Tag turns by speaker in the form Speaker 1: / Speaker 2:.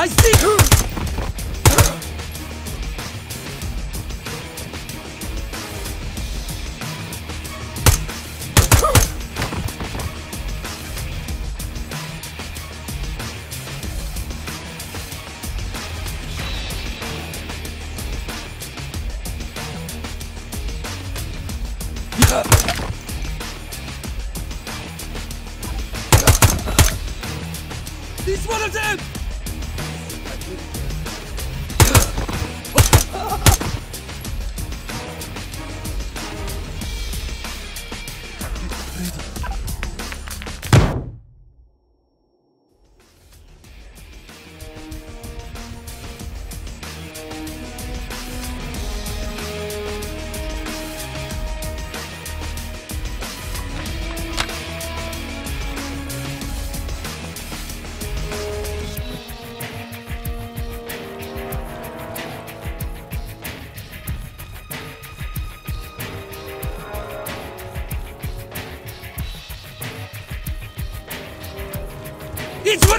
Speaker 1: I see! He's one of them! It's